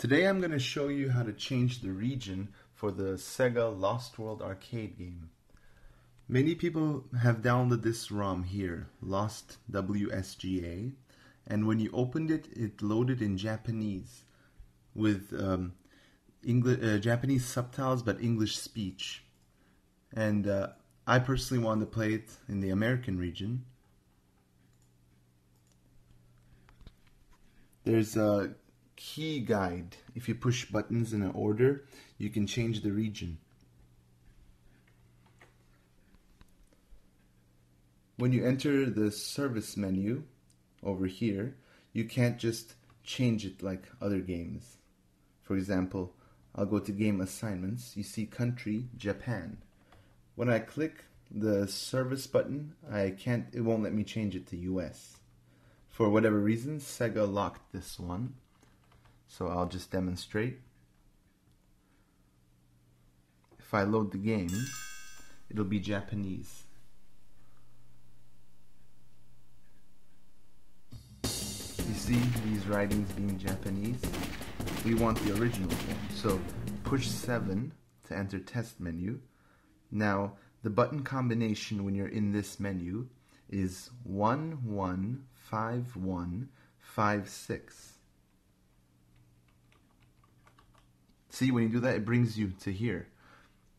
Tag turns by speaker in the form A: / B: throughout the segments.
A: Today I'm going to show you how to change the region for the Sega Lost World arcade game. Many people have downloaded this ROM here, Lost WSGA, and when you opened it, it loaded in Japanese with um, English, uh, Japanese subtitles but English speech. And uh, I personally wanted to play it in the American region. There's a key guide. If you push buttons in an order, you can change the region. When you enter the service menu over here, you can't just change it like other games. For example, I'll go to game assignments. You see country, Japan. When I click the service button, I can't it won't let me change it to US. For whatever reason, Sega locked this one. So I'll just demonstrate. If I load the game, it'll be Japanese. You see these writings being Japanese? We want the original form. So push 7 to enter test menu. Now, the button combination when you're in this menu is 115156. See, when you do that, it brings you to here.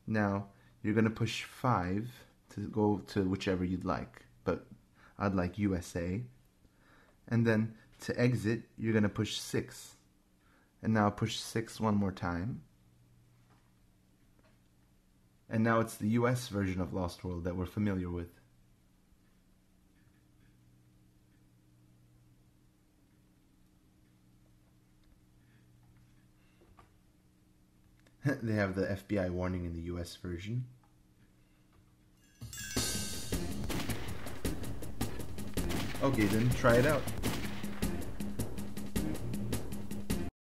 A: Now, you're going to push 5 to go to whichever you'd like, but I'd like USA. And then to exit, you're going to push 6. And now push 6 one more time. And now it's the US version of Lost World that we're familiar with. they have the FBI warning in the US version. Okay, then try it out.